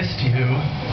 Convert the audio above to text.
missed you.